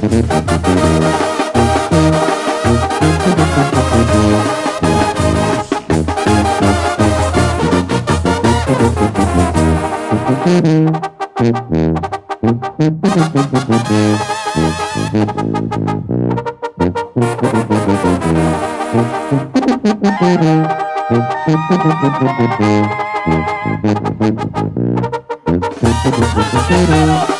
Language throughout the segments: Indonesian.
Maldito, maldito.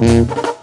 Mm-hmm.